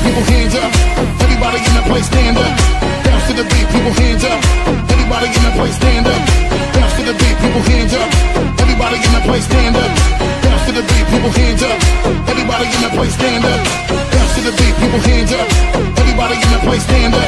People hands up. Everybody in the place stand up. Bounce to the beat, people hands up. Everybody in the place stand up. Bounce to the beat, people hands up. Everybody in the place stand up. Bounce to the beat, people hands up. Everybody in the place stand up. Bounce to the beat, people hands up. Everybody in the place stand up.